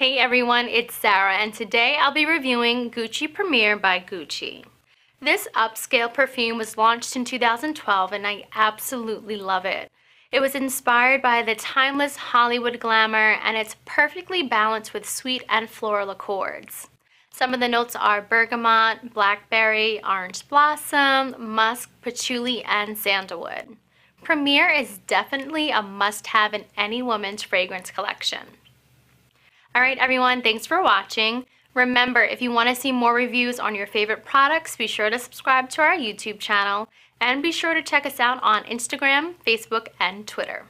Hey everyone, it's Sarah and today I'll be reviewing Gucci Premiere by Gucci. This upscale perfume was launched in 2012 and I absolutely love it. It was inspired by the timeless Hollywood glamour and it's perfectly balanced with sweet and floral accords. Some of the notes are bergamot, blackberry, orange blossom, musk, patchouli, and sandalwood. Premiere is definitely a must-have in any woman's fragrance collection. Alright everyone, thanks for watching. Remember, if you want to see more reviews on your favorite products, be sure to subscribe to our YouTube channel and be sure to check us out on Instagram, Facebook, and Twitter.